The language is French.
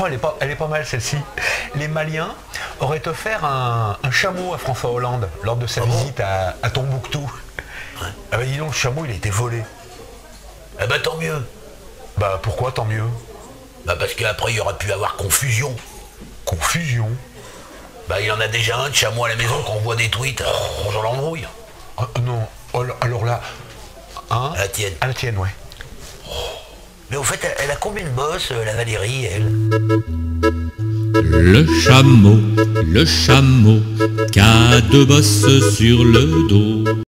Oh, elle est pas, elle est pas mal celle-ci. Les Maliens auraient offert un, un chameau à François Hollande lors de sa visite à, à Tombouctou. Ah bah dis donc, le chameau il a été volé. Eh bah tant mieux. Bah pourquoi tant mieux? Bah parce qu'après il y aurait pu avoir confusion. Confusion? Bah il y en a déjà un de chameau à la maison qu'on voit des tweets. Oh, J'en l'embrouille. Ah, non, Oh, alors là, hein À la tienne. À la tienne, ouais. Mais au fait, elle, a combien de bosses, euh, la Valérie, elle? Le chameau, le chameau, qui a deux bosses sur le dos.